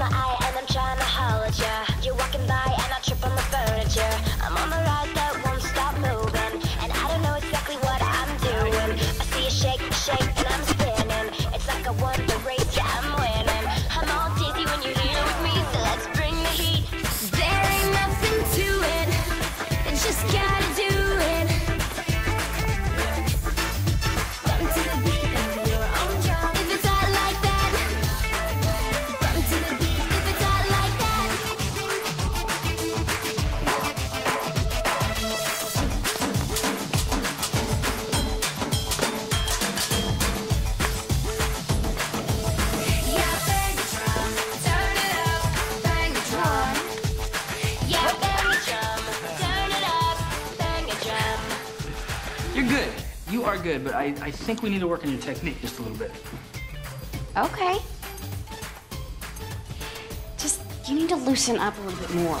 and I'm trying to. You're walking by and I trip on the furniture. I'm on the ride that won't stop moving, and I don't know exactly what I'm doing. I see shake, shake, and I'm spinning. It's like I won the race, yeah, I'm winning. I'm all dizzy when you're with me, so let's bring the heat. There ain't nothing to it. Just You're good. You are good, but I, I think we need to work on your technique just a little bit. Okay. Just, you need to loosen up a little bit more.